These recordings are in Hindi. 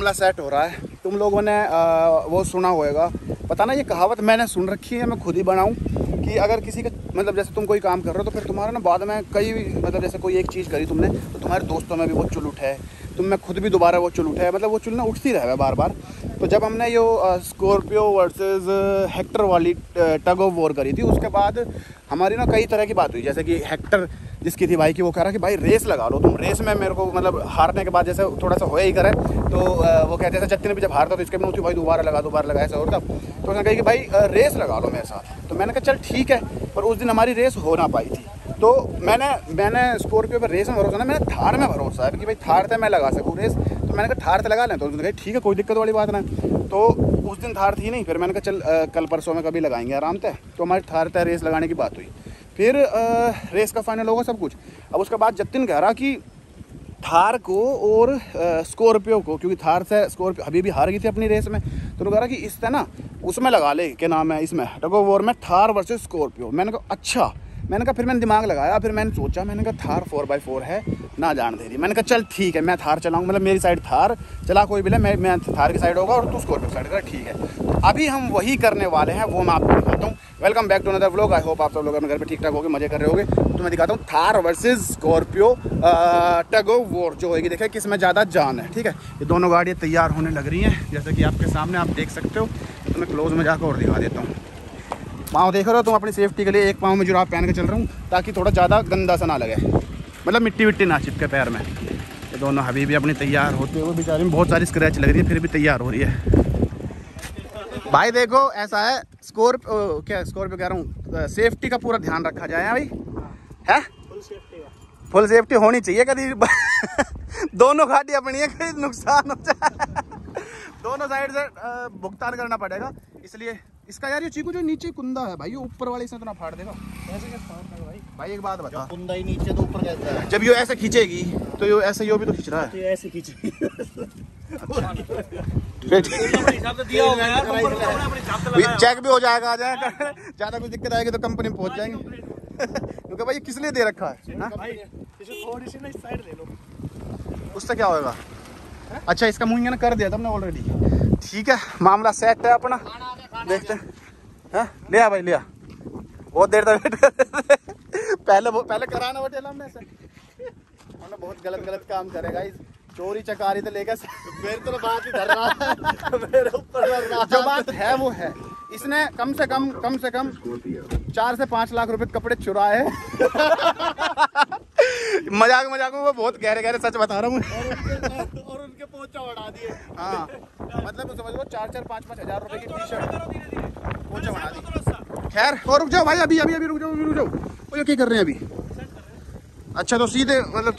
मामला सेट हो रहा है। तुम लोगों ने वो सुना होएगा। पता ना ये कहावत मैंने सुन रखी है, मैं खुद ही बनाऊँ कि अगर किसी का मतलब जैसे तुम कोई काम कर रहे हो तो फिर तुम्हारा ना बाद में कई मतलब जैसे कोई एक चीज़ करी तुमने तो तुम्हारे दोस्तों में भी वो चुल उठे। तुम, में खुद भी दोबारा वो चुल उठे। मतलब वो चुल ना उठती रहे बार बार तो जब हमने यो स्कॉर्पियो वर्सेस हेक्टर वाली टग ऑफ़ वॉर करी थी, उसके बाद हमारी ना कई तरह की बात हुई। जैसे कि हेक्टर जिसकी थी भाई की वो कह रहा कि भाई रेस लगा लो तुम, रेस में मेरे को मतलब हारने के बाद जैसे थोड़ा सा होया ही करे तो वो कहते थे जत्ती भी जब हारता तो इसके में भाई दोबारा लगा दोबारा लगा, ऐसा और तब। तो उसने कही कि भाई रेस लगा लो मेरे साथ। तो मैंने कहा, चल ठीक है, पर उस दिन हमारी रेस हो ना पाई थी। तो मैंने मैंने स्कॉर्पियो पर रेस में भरोसा ना मैंने थार में भरोसा है कि भाई थार से मैं लगा सकूँ रेस। तो मैंने कहा, थार से लगा लें। तो उसने कहा, ठीक है, कोई दिक्कत वाली बात ना। तो उस दिन थार थी नहीं, फिर मैंने कहा, चल कल परसों में कभी लगाएँगे आराम से। तो हमारी थार तय रेस लगाने की बात हुई। फिर आ, रेस का फाइनल होगा सब कुछ। अब उसके बाद जतिन कह रहा कि थार को और स्कॉर्पियो को क्योंकि थार से स्कॉर्पियो अभी भी हार गई थी अपनी रेस में तो उन्होंने रहा कि इस ना उसमें लगा ले क्या नाम है इसमें टगो वोर में थार वर्सेस स्कॉर्पियो मैंने कहा अच्छा। मैंने कहा फिर मैंने दिमाग लगाया फिर मैंने सोचा मैंने कहा थार फोर बाई फोर है ना जान दे रही। मैंने कहा चल ठीक है मैं थार चलाऊँ मतलब मेरी साइड थार चला कोई भी ले मैं मैं थार की साइड होगा और तू स्कॉर्पियो साइड का ठीक है। तो अभी हम वही करने वाले हैं वो मैं आपको दिखाता हूँ। Welcome back to another vlog I hope आप सब लोग अपने घर पे ठीक ठाक होगे, मज़े कर रहे होगे। तो मैं दिखाता हूँ, Thar versus Scorpio tug of war जो होगी देखें किसमें ज़्यादा जान है, ठीक है? ये दोनों गाड़ियाँ तैयार होने लग रही हैं, जैसे कि आपके सामने आप देख सकते हो। तो मैं क्लोज में जाकर और दिखा देता हूँ। पाँव देख रहे हो तुम अपनी सेफ्टी के लिए एक पाँव में जुराब पहन के चल रहा हूँ, ताकि थोड़ा ज़्यादा गंदा सा ना लगे। मतलब मिट्टी विट्टी ना चिपके पैर में। ये दोनों अभी भी अपनी तैयार होते हुए बेचारे में बहुत सारी स्क्रैच लग रही है, फिर भी तैयार हो रही है। भाई देखो, ऐसा है स्कोर्पियो क्या स्कोर्पियो कह रहा हूँ सेफ्टी का पूरा ध्यान रखा जाए हाँ भाई? है? फुल सेफ्टी होनी चाहिए कभी। दोनों घाटी अपनी है कभी नुकसान हो जाए। दोनों साइड से भुगतान करना पड़ेगा। इसलिए इसका यार ये चीकू जो नीचे कुंदा है भाई ये ऊपर वाले से तो ना फाड़ देगा। ऐसे क्या फाड़ भाई? भाई एक बात बता। कुंदा ही नीचे तो ऊपर कैसे जब ये ऐसे खींचेगी तो ये ऐसे यो भी तो खींच रहा है। तो ऐसे खींचेगी। चेक भी हो जाएगा आ जाएगा। ज़्यादा कुछ दिक्कत आएगी तो कंपनी में पहुँच जाएँगे। क्योंकि भाई किस लिए दे रखा है? हाँ? थोड़ी सी ना साइड ले लो। उससे क्या होगा अच्छा इसका मुँह ना कर दिया तुमने ऑलरेडी ठीक है मामला सेट है अपना। देखते हैं। लिया भाई लिया बहुत देर तक पहले पहले कराना बटे हमने ऐसे। हमने बहुत गलत गलत काम करेगा इस चोरी चकारी तो लेकर मेरे तो बात ही कर रहा मेरे ऊपर जो बात है वो है। इसने कम से कम कम से कम चार से पाँच लाख रुपए कपड़े चुराए मज़ाक मज़ाक में वो बहुत गहरे गहरे सच बता रहा हूँ। और उनके पोचा बढ़ा दिए। हाँ। मतलब समझ लो चार चार पाँच पाँच हज़ार रुपए की टी शर्ट पोचा बढ़ा दी। खैर और रुक जाओ भाई अभी अभी अभी रुक जाओ अभी रुक जाओ। ये क्या कर रहे हैं अभी? अच्छा तो सीधे मतलब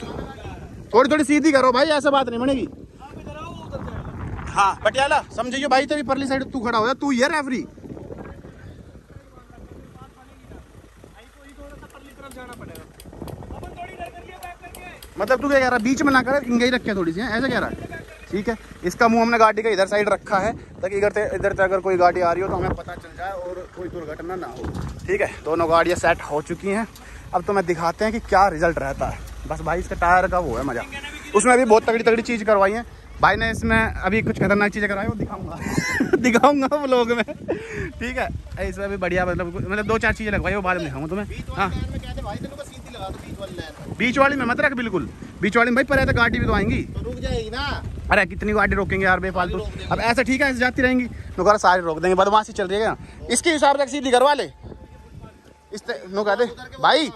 थोड़ी थोड़ी सीधी करो भाई ऐसा बात नहीं बनेगी। हाँ। पटियाला समझिए भाई तेरी परली साइड तू खड़ा हो तू ये रेफरी मतलब तू क्या कह रहा है बीच में ना कर इंगे ही रखे थोड़ी सी ऐसा कह रहा है? ठीक है इसका मुँह हमने गाड़ी का इधर साइड रखा है ताकि इधर से इधर से अगर कोई गाड़ी आ रही हो तो हमें पता चल जाए और कोई दुर्घटना ना हो। ठीक है दोनों गाड़ियाँ सेट हो चुकी हैं। अब तो मैं दिखाते हैं कि क्या रिज़ल्ट रहता है। बस भाई, इसका टायर का वो है मज़ा। उसमें अभी बहुत तगड़ी तगड़ी चीज़ करवाई है। भाई ने इसमें अभी कुछ खतरनाक चीज़ें कराई वो दिखाऊँगा। दिखाऊँगा वो लोग में। ठीक है इसमें भी बढ़िया मतलब मतलब दो चार चीज़ें लगवाई वो बाद में दिखाऊँगा तुम्हें। हाँ। बीच वाली में मत रख बिल्कुल। बीच वाली में भाई पर तो गाड़ी भी तो आएँगी। रुक जाएगी ना अरे, कितनी गाड़ी रोकेंगे यार, बेफालतू। अब ऐसा ठीक है ऐसे जाती रहेंगी। घर सारे रोक देंगे, बदमाशी चल रही है इसके हिसाब से सीधी घर वाले इस नो कहते भाई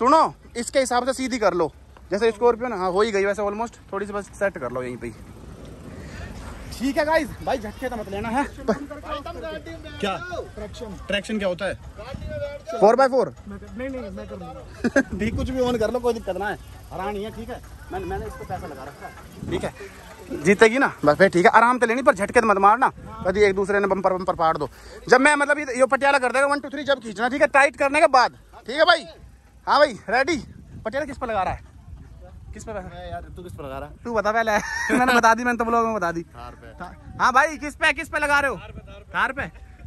सुनो इसके हिसाब से सीधी कर लो। जैसे स्कॉर्पियो ना हाँ हो ही गई वैसे ऑलमोस्ट थोड़ी सी बस सेट कर लो यहीं पे ठीक है गाइस भाई झटके तो मत लेना है? क्या? ट्रैक्शन क्या होता है? फोर बाय फोर नहीं नहीं मैं करूँगा। ठीक कुछ भी ऑन कर लो कोई दिक्कत ना है। हरानी है ठीक है? मैंने मैंने इसको पैसा लगा रखा है। ठीक है? जीतेगी ना? बस फिर ठीक है आराम से लेनी पर झटके तो मत मारना। कभी एक दूसरे ने बम्पर बम्पर फाड़ दो। जब मैं मतलब ये पटियाला कर देगा वन टू थ्री जब खींचना ठीक है? टाइट करने के बाद। ठीक है भाई? हाँ भाई रेडी पटेल किस पर लगा रहा है? किस पे यार तू किस पे लगा रहा तू बता पहले। मैंने बता दी मैंने तो लोगों में बता दी। हाँ भाई किस पे किस पे लगा रहे हो? कार पे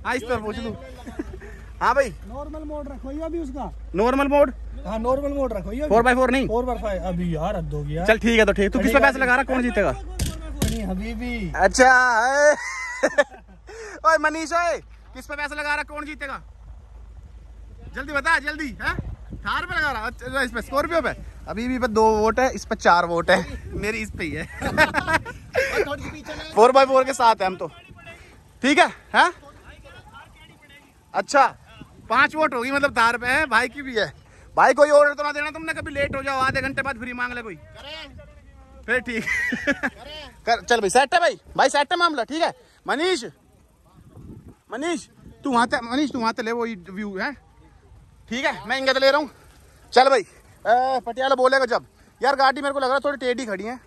हाँ इस पर पूछ लू हाँ भाई। नॉर्मल मोड रखो अभी उसका। नॉर्मल मोड हाँ नॉर्मल मोड रखो फोर बाई फोर नहीं? फोर बाई फाइव अभी यार हद हो गया चल ठीक है तो ठीक। तू किस पे पैसे लगा रहा? कौन जीतेगा? हबीबी अच्छा ओए मनीष ओए। किस पे पैसा लगा रहा? कौन जीतेगा? जल्दी बता जल्दी है? थार पे लगा रहा अच्छा, इस पे स्कॉर्पियो पे अभी भी पे दो वोट है इस पे चार वोट है। मेरी इस पे ही है। फोर बाई फोर के साथ है हम तो। ठीक है? हैं? अच्छा पाँच वोट होगी मतलब तार पे है। भाई की भी है। भाई कोई ऑर्डर तो ना देना तुमने कभी लेट हो जाओ आधे घंटे बाद फ्री मांग ले कोई। फिर ठीक। कर चल भाई सेट है भाई। भाई सेट है मामला ठीक है? मनीष मनीष तू वहाँ मनीष तू वहाँ ले वो व्यू है। ठीक है मैं इंगे तो ले रहा हूँ। चल भाई। पटियाला बोलेगा जब। यार गाड़ी मेरे को लग रहा है थोड़ी टेढ़ी खड़ी है।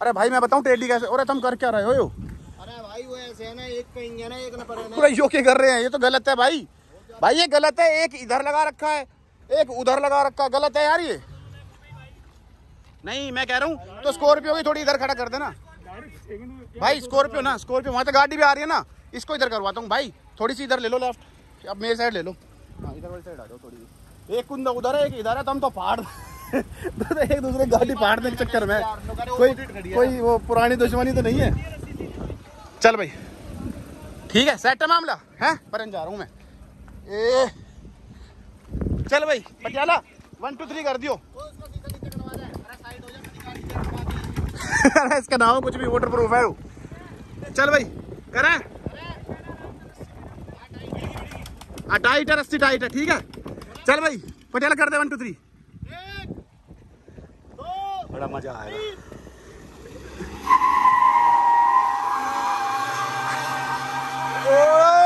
अरे भाई मैं बताऊँ टेढ़ी कैसे? और तुम कर क्या रहे हो? यो। अरे भाई वो ऐसे है ना एक पे इंजन है एक न पर यो क्या कर रहे हैं। ये तो गलत है भाई। भाई ये गलत है। एक इधर लगा रखा है। एक उधर लगा रखा है। गलत है यार ये। नहीं मैं कह रहा हूँ तो स्कॉर्पियो की थोड़ी इधर खड़ा कर देना। भाई स्कॉर्पियो ना स्कॉर्पियो वहाँ तो गाड़ी भी आ रही है ना। इसको इधर करवाता हूँ। भाई थोड़ी सी इधर ले लो लेफ़्ट अब मेरी साइड ले लो। हाँ इधर वाली साइड आ जाओ थोड़ी एक कुंदा उधर है एक इधर है तो हम तो पहाड़ तो एक दूसरे गाड़ी फाड़ने के चक्कर में। कोई कोई वो पुरानी दुश्मनी तो नहीं है? चल भाई। ठीक है सेट है मामला। है? परन जा रहा हूँ मैं। ए चल भाई पटियाला वन टू थ्री कर दियो। अरे इसका नाम कुछ भी वाटर प्रूफ है। चल भाई करें। टाइट है रस्सी टाइट है ठीक है? चल भाई, पटेल कर दे वन टू थ्री बड़ा मज़ा आएगा ओ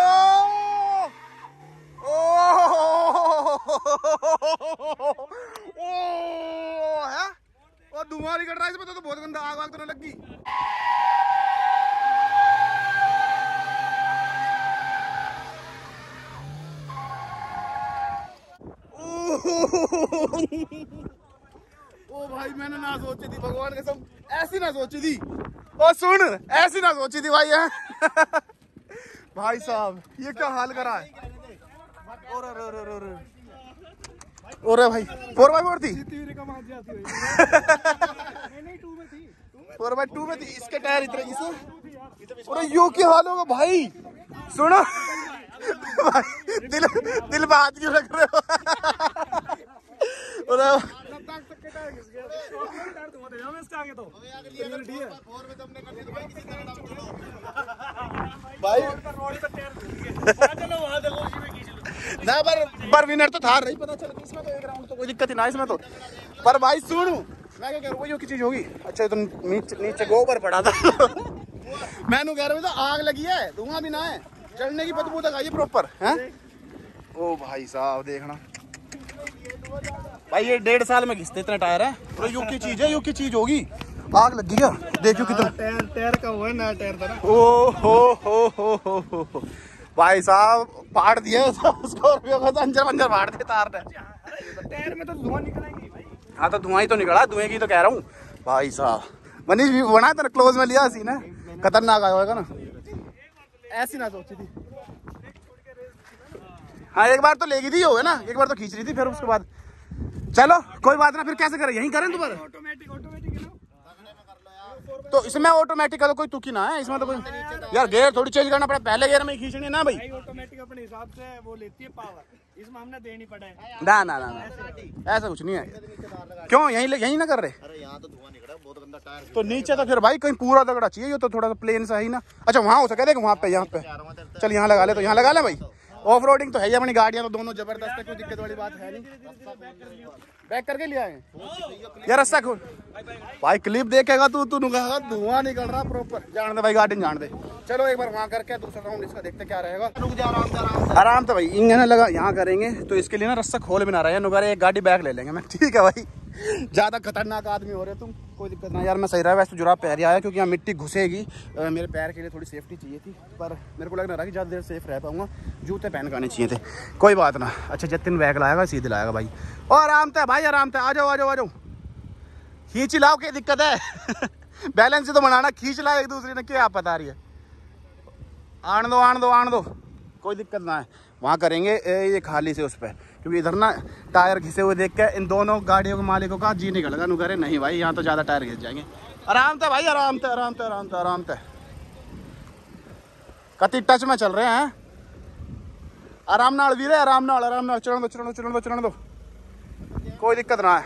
ओ भाई, मैंने ना सोची थी, भगवान कसम, ऐसी ना सोची थी। ओ, सुन, ऐसी ना सोची थी भाई, है। भाई साहब, ये क्या हाल करा है? और और और और और। और भाई फोर बाई फोर थी? फोर बाई टू में थी। इसके टायर इतने इसे अरे यो क्या हाल होगा भाई? सुनो। भाई, दिल दिल हाथ क्यों रख रहे हो? अरे भाई। ना, पर पर विनर तो था, नहीं पता चला इसमें तो एक राउंड तो कोई दिक्कत ही ना, इसमें तो। पर भाई, सुन। मैं क्या कह रहा हूँ चीज़ होगी। अच्छा ये तो नीचे नीचे गोबर पड़ा था। मैंने कह रहा हूँ तो आग लगी है, धुआँ भी ना है चढ़ने की बदबू तक आई है प्रॉपर हैं? ओ भाई साहब, देखना। भाई ये डेढ़ साल में घिसते इतने टायर है। तो यू की चीज़ है यू की चीज़ होगी। आग लगी क्या? देखियो कितना। टायर टायर का वो है ना टायर था ओ हो हो हो हो हो हो। भाई साहब फाड़ दिया स्कॉर्पियो का अंजर मंजर फाड़ दिया तार ने टायर में तो धुआँ निकलेंगे भाई। हाँ तो धुआँ ही तो निकला धुएँ की तो कह रहा हूँ। भाई साहब मनीष भी बना तेरा क्लोज में लिया सी ना खतरनाक आया होगा ना। ऐसी ना सोची थी। हाँ एक बार तो लेगी थी हो ना। एक बार तो खींच रही थी फिर उसके बाद चलो कोई बात ना फिर कैसे करें? यहीं करें दोबारा? ऑटोमेटिक ऑटोमेटिक तो इसमें ऑटोमेटिक का तो कोई तुकी ना है? इसमें तो कोई यार गेयर थोड़ी चेंज करना पड़ा पहले गेयर में ही खींचनी ना भाई? ऑटोमेटिक अपने हिसाब से वो लेती है पावर इसमें हमने देनी पड़ा। है ना ना ना। ऐसा कुछ नहीं है। क्यों? यहीं यहीं ना कर रहे? अरे यहाँ तो धुआँ निकला बहुत गंदा टायर तो नीचे तो फिर भाई कहीं पूरा तगड़ा चाहिए ये तो थोड़ा सा प्लेन सा ही ना। अच्छा वहाँ हो सके देख वहाँ पे यहाँ पे। चल यहाँ लगा ले तो यहाँ लगा ले भाई। ऑफ़ रोडिंग तो है ही, अपनी गाड़ियाँ तो दोनों ज़बरदस्त है, कोई दिक्कत वाली बात है नहीं। बैक करके लिया है यार रास्ता खोल। भाई क्लिप देखेगा तू तू कहेगा धुआँ निकल रहा प्रॉपर जान दे भाई, गाड़ी जान दे। चलो एक बार वहाँ करके दूसरा राउंड इसका देखते क्या रहेगा। रुक आराम आराम से। भाई, इंजन लगा, यहाँ करेंगे। तो इसके लिए ना रास्ता खोल भी ना रहा है नुगारे एक गाड़ी बैग ले लेंगे। मैं ठीक है भाई। ज़्यादा खतरनाक आदमी हो रहे तुम, कोई दिक्कत ना यार, मैं सही रहा, वैसे तो जुराब पैर ही आया, क्योंकि यहाँ मिट्टी घुसेगी। मेरे पैर के लिए थोड़ी सेफ्टी चाहिए थी, पर मेरे को लग रहा था कि ज़्यादा देर सेफ़ रह पाऊँगा। जूते पहन के आने चाहिए थे। कोई बात ना। अच्छा जतिन बैग लाएगा, सीधे लाएगा भाई। और आराम से, भाई, आराम से। आ जाओ आ जाओ आ जाओ। खींच लाओ, क्या दिक्कत है? बैलेंस तो बनाना, खींच लाओ एक दूसरे ने, क्या आप बता रही है। आन दो आन दो आन दो। कोई दिक्कत ना है। वहाँ करेंगे ये खाली से उस पर क्योंकि इधर ना टायर घिसे हुए देख के इन दोनों गाड़ियों के मालिकों का जी निकल गया करे नहीं भाई, यहाँ तो ज़्यादा टायर घिस जाएँगे। आराम से भाई, आराम से आराम से आराम से आराम से। कति टच में चल रहे हैं। आराम नाल वीरे, आराम नाल आराम नाल। चलन दो चलन दो चलन दो चलन दो। कोई दिक्कत ना है।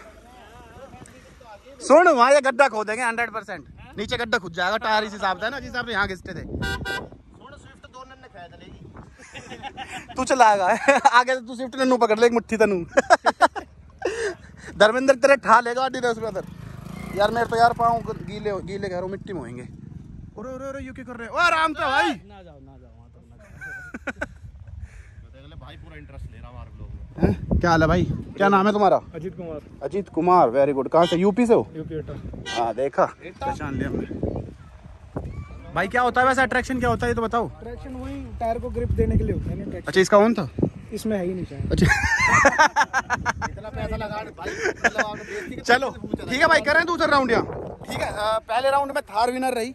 सुन, वहाँ ये गड्ढा खोदेंगे हंड्रेड परसेंट नीचे गड्ढा खुद जाएगा, टायर इस हिसाब से ना, जिस हिसाब से यहाँ घिसते थे। तू चलाएगा। आगे से तू स्विफ्ट नू पकड़ ले एक मुट्ठी धर्मेंद्र तेरे ठा लेगा गाड़ी उसमें अदर। यार मेरे तो यार पाँव गीले गीले घरों मिट्टी मोएँगे अरे अरे अरे यू क्या कर रहे हो? आराम से भाई। ना जाओ ना जाओ वहाँ तक ना भाई पूरा इंटरेस्ट ले रहा लोग क्या हाल है भाई? क्या नाम है तुम्हारा? अजीत कुमार। अजीत कुमार वेरी गुड कहाँ से यूपी से हो? यूपी हाँ देखा। पहचान लिया भाई क्या होता है वैसे? अट्रैक्शन क्या होता है? ये तो बताओ। ट्रैक्शन वही टायर को ग्रिप देने के लिए होता है अच्छा इसका कौन था? इसमें है ही नहीं शायद अच्छा। इतना पैसा लगा भाई मतलब चलो ठीक है भाई करें दूसरा राउंड यहाँ ठीक है पहले राउंड में थार विनर रही।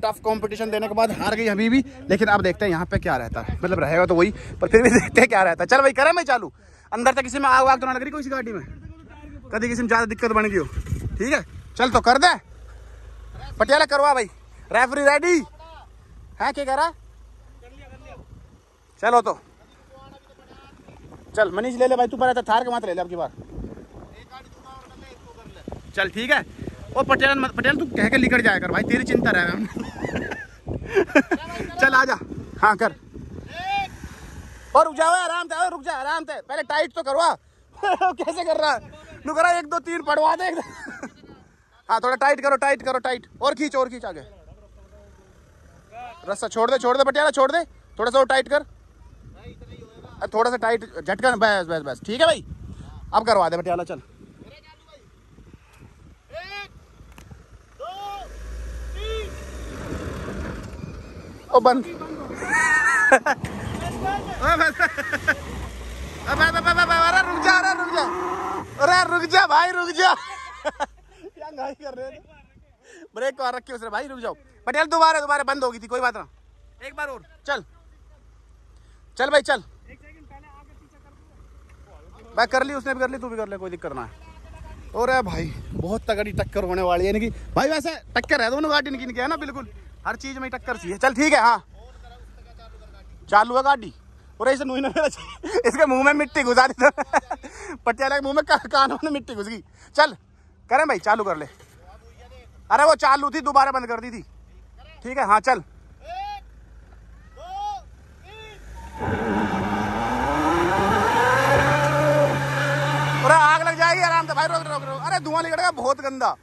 टफ कंपटीशन देने के बाद हार गई अभी भी लेकिन अब देखते हैं यहाँ पे क्या रहता है। मतलब रहेगा तो वही पर फिर भी देखते हैं क्या रहता है। चल भाई करें मैं चालू। अंदर तक किसी में आग वाग तो ना लग रही कोई सी गाड़ी में? कभी किसी में ज़्यादा दिक्कत बन गई हो? ठीक है चल तो कर दे। पटियाला करवा भाई। रेफरी रेडी है क्या कह रहा? चलो तो। चल, मनीष ले ले भाई, तू पर थार के मात्र ले ले अब की बार। चल, ठीक है। ओ मत- पटेल तू कह के लिखट जाया कर, भाई, तेरी चिंता रहे चल, आ जा। हाँ कर। और रुक जाओ आराम से रुक जा, आराम से। पहले टाइट तो करवा। कैसे कर रहा है? तू करा एक, दो, तीन, पढ़वा दे। हाँ थोड़ा टाइट करो टाइट करो टाइट और खींच और खींच आगे। रस्सा छोड़ दे छोड़ दे पटियाला, छोड़ दे। थोड़ा सा और टाइट कर। थोड़ा सा टाइट झटका बस बस बस। ठीक है भाई? अब करवा दे पटियाला, चल। ओ, बंद। रुक जा रुक जा। अरे, रुक जा, भाई, रुक जा। क्या गाई कर रहे ब्रेक और रखी उसने भाई रुक जाओ। पटेल, दोबारा दोबारा बंद होगी थी, कोई बात ना। एक बार और, चल। चल भाई, चल। मैं कर ली उसने भी, कर ली, तू भी कर ले, कोई दिक्कत ना और है भाई, बहुत तगड़ी टक्कर होने वाली है, इनकी। भाई, वैसे टक्कर है, दोनों गाड़ी इनकी है ना, बिल्कुल। हर चीज़ में टक्कर सी है। चल, ठीक है हाँ। चालू है गाड़ी। और ऐसे मुँह में इसके मुँह में मिट्टी घुसा दी तो पटियाला के मुँह में कानों में मिट्टी घुस गई। चल। करें भाई, चालू कर ले। अरे वो चालू थी, दोबारा बंद कर दी थी। ठीक है हाँ चल। अरे आग लग जाएगी आराम से, भाई, रोक रोक रोक। अरे धुआँ निकलेगा बहुत गंदा।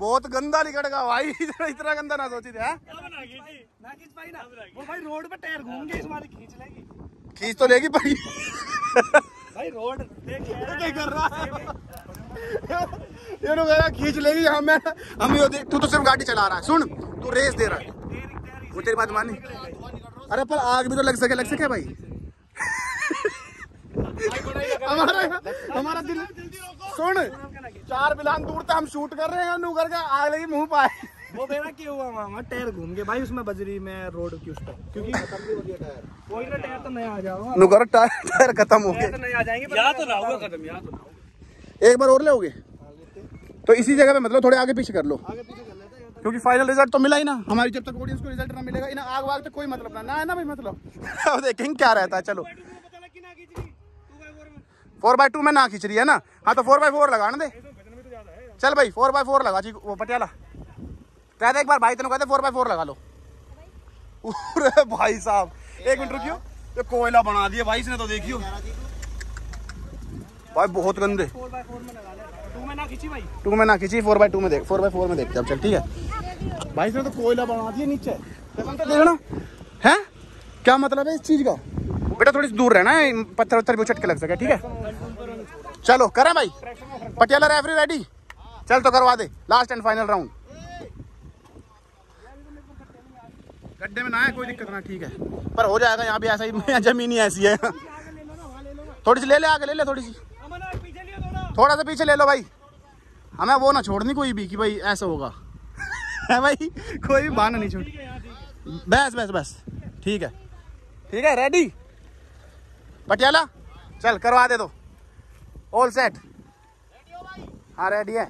बहुत गंदा निकलेगा भाई। इतना गंदा ना सोची थी हाँ? खींच वो भाई रोड पे टायर घूम गए इस बार खींच लेगी। खींच तो लेगी भाई भाई रोड देख कर रहा ये लोग खींच लेगी हम हम ये तू तो सिर्फ़ गाड़ी चला रहा है सुन तू रेस दे रहा है। वो तेरी बात मानी। अरे पर आग भी तो लग सके लग सके भाई। हमारा हमारा दिल सुन। चार बिलान दूर तक हम शूट कर रहे हैं नू करके आग लगी मुँह पाए। वो मेरा क्यों हुआ वहाँ? टायर घूम गए। भाई उसमें बजरी में रोड की उस पर क्योंकि कोई ना टायर तो नया आ जाओगा नू कर टायर टायर खत्म हो गए तो आ जाएँगे यहाँ तो ना होगा खत्म यहाँ तो ना एक बार और ले तो इसी जगह पे मतलब थोड़े आगे पीछे कर लो। आगे पीछे कर लेते क्योंकि फाइनल रिज़ल्ट तो मिला ही ना। हमारी जब तक ऑडियंस को रिज़ल्ट ना मिलेगा इन्हें आग वाग तो कोई मतलब ना ना है ना भाई मतलब। अब देखेंगे क्या रहता है चलो पता लग कि ना खींच रही two by four by two में ना खींच रही है ना? हाँ तो फोर बाय फोर दे तो तो ज़्यादा है चल भाई फोर बाय फोर लगा जी वो पटियाला। कह दे एक बार भाई तेने कहते फोर बाय फोर लगा लो। भाई साहब एक मिनट रुकियो। ये कोयला बना दिया भाई इसने तो देखियो। भाई बहुत गंदे। लगा में ना खींची टू में ना खींची फोर बाय टू में देख फोर बाय फोर में देखते अब चल ठीक है? भाई इसने तो कोयला बना दिया नीचे। देखना है? क्या मतलब है इस चीज़ का? बेटा थोड़ी दूर रहना है पत्थर वत्थर भी उछट के लग सके, ठीक है? चलो, करें भाई। पटियाला रेफरी रेडी चल तो करवा दे लास्ट एंड फाइनल राउंड गड्ढे में ना है कोई दिक्कत ना, ठीक है। पर हो जाएगा, यहाँ भी ऐसा ही, ज़मीन ही ऐसी है। थोड़ी सी ले ले, आगे ले ले थोड़ी सी। थोड़ा सा पीछे ले लो भाई। हमें वो ना छोड़नी कोई भी, कि भाई ऐसा होगा। है भाई, कोई भी बहाना नहीं छोड़। बस बस बस। ठीक है। ठीक है रेडी पटियाला? चल करवा दे दो। ऑल सेट हाँ रेडी है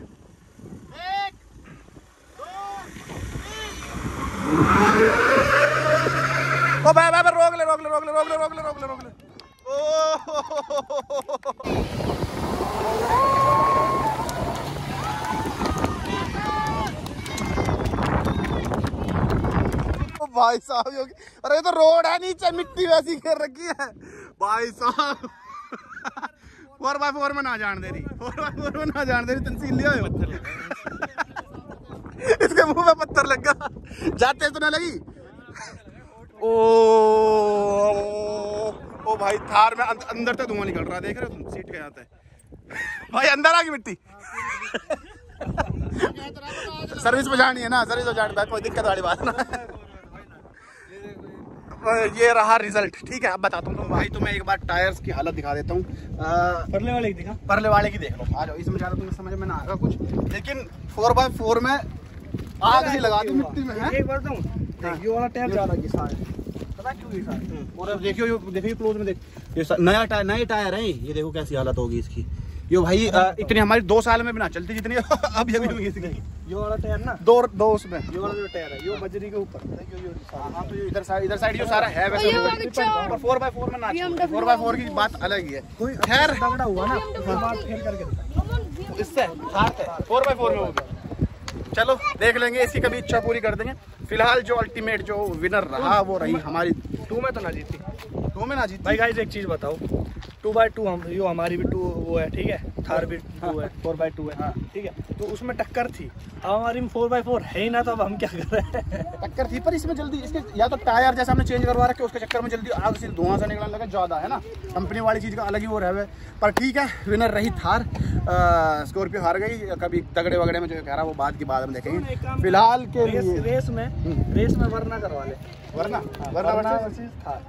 ओ भाई भाई रोक ले रोक ले रोक ले रोक ले रोक ले रोक ले रोक ले। ओ भाई साहब अरे ये तो रोड है नीचे मिट्टी वैसी घेर रखी है। भाई साहब फोर बाय फोर में ना जान दे रही फोर बाय फोर में ना जान दे रही तंसील लिया हो इसके मुँह में पत्थर लगा जाते तो ना लगी ओ ओ भाई थार में अंदर तक धुआँ निकल रहा देख रहे हो तुम सीट के आते भाई अंदर आ गई मिट्टी सर्विस पे जानी है ना सर्विस पे जानी है कोई दिक्कत वाली बात ना ये रहा रिज़ल्ट ठीक है? अब बताता हूँ तुम भाई। तुम्हें एक बार टायर्स की हालत दिखा देता हूँ। परले वाले की दिखा। परले वाले की देख लो। आ जाओ इसमें ज़्यादा तुम्हें समझ में ना आएगा कुछ। लेकिन फोर बाय फोर में आग ही लगा दी मिट्टी में है? एक बार बताऊँ? देख ये वाला टायर ज़्यादा पता क्यों और अब देखियो ये देखियो क्लोज में देख। ये नया टायर नए टायर है ये देखो कैसी हालत होगी इसकी। ये भाई इतनी हमारी दो साल में भी ना चलती जितनी अभी अभी ये वाला टायर ना? दो दो उसमें। ये वाला जो टायर है ये बजरी के ऊपर। है। हाँ तो इधर साइड इधर साइड जो सारा है वैसे। पर फोर फोर में ना फोर बाय फोर की बात अलग ही है। कोई खैर। तगड़ा हुआ ना इससे है। फोर फोर में हो गया चलो देख लेंगे इसकी कभी इच्छा पूरी कर देंगे। फ़िलहाल जो अल्टीमेट जो विनर रहा वो रही हमारी टू में तो ना जीती। टू में ना जीत। भाई गाइस एक चीज़ बताओ। टू बाई टू हम यो हमारी भी टू वो है ठीक है? थार भी टू है फोर बाई टू है। ठीक है? तो उसमें टक्कर थी। अब हमारी फोर बाई फोर है ही ना तो अब हम क्या कर? रहे हैं टक्कर थी पर इसमें जल्दी इसके या तो टायर जैसे हमने चेंज करवा रखे उसके चक्कर में जल्दी आग से धुआँ सा निकलने लगा ज़्यादा है ना? कंपनी वाली चीज़ का अलग ही वो रहे पर ठीक है विनर रही थार। स्कॉर्पियो हार गई कभी तगड़े वगड़े में जो कह रहा वो बाद की बाद में देखेंगे। फ़िलहाल के रेस लिए रेस में रेस में वरना करवा ले। वरना? वरना वरना वर्सेस थार।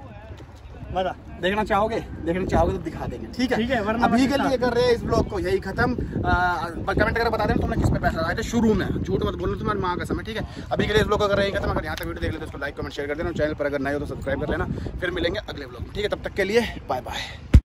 मज़ा देखना चाहोगे? देखना चाहोगे तो दिखा देंगे ठीक है? ठीक है, वरना अभी के लिए कर रहे हैं इस ब्लॉग को यही खत्म। कमेंट करके बता देना तुमने किस पे पैसा लगाया था शुरू में। झूठ मत बोलना तुम्हारी माँ का समय ठीक है? अभी के लिए इस ब्लॉग को कर रहे हैं खत्म अगर यहाँ तक वीडियो देख लेते तो उसको लाइक कमेंट शेयर कर देना चैनल पर अगर नए हो तो सब्सक्राइब कर लेना। फिर मिलेंगे अगले ब्लॉग में ठीक है? तब तक के लिए बाय बाय